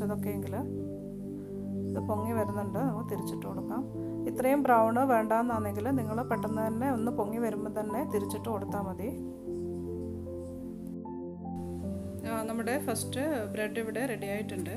മുറിച്ചതൊക്കെയെങ്കിൽ ഇത് പൊങ്ങി വരുന്നുണ്ട്. നമുക്ക് തിരിച്ചിട്ട് കൊടുക്കാം. ഇത്രയും ബ്രൗണ് വേണ്ടാന്നാണെങ്കിൽ നിങ്ങൾ പെട്ടെന്ന് തന്നെ ഒന്ന് പൊങ്ങി വരുമ്പോൾ തന്നെ തിരിച്ചിട്ട് കൊടുത്താൽ മതി. നമ്മുടെ ഫസ്റ്റ് ബ്രെഡ് ഇവിടെ റെഡി ആയിട്ടുണ്ട്.